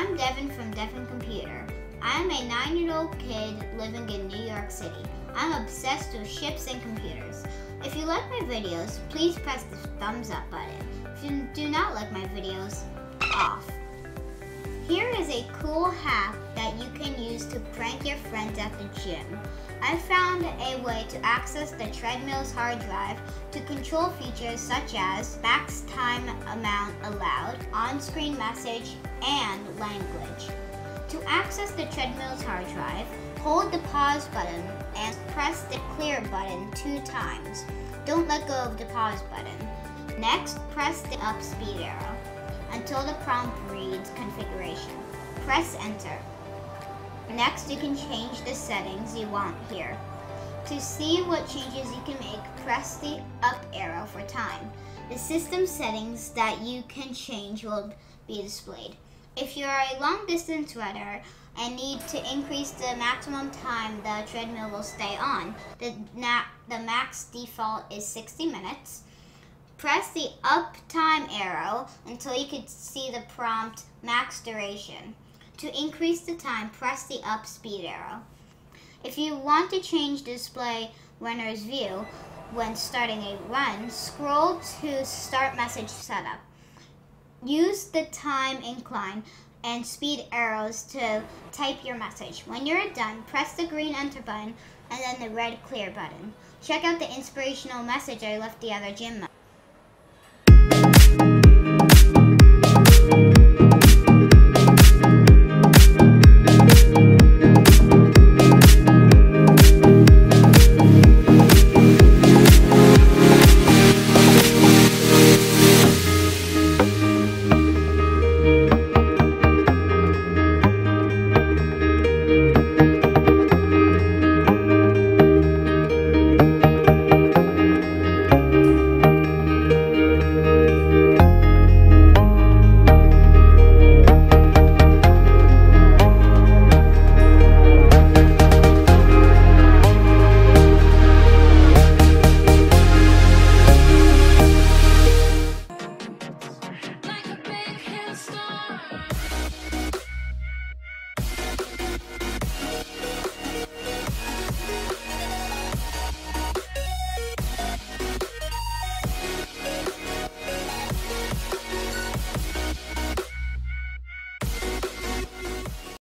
I'm Devin from Devin Computer. I'm a nine year old kid living in New York City. I'm obsessed with ships and computers. If you like my videos, please press the thumbs up button. If you do not like my videos, off. Here is a cool that you can use to prank your friends at the gym. I found a way to access the treadmill's hard drive to control features such as max time amount allowed, on-screen message, and language. To access the treadmill's hard drive, hold the pause button and press the clear button two times. Don't let go of the pause button. Next, press the up speed arrow until the prompt reads configuration. Press enter. Next, you can change the settings you want here. To see what changes you can make, press the up arrow for time. The system settings that you can change will be displayed. If you're a long distance runner and need to increase the maximum time the treadmill will stay on, the, the max default is 60 minutes. Press the up time arrow until you can see the prompt max duration. To increase the time, press the up speed arrow. If you want to change display runner's view when starting a run, scroll to start message setup. Use the time incline and speed arrows to type your message. When you're done, press the green enter button and then the red clear button. Check out the inspirational message I left the other gym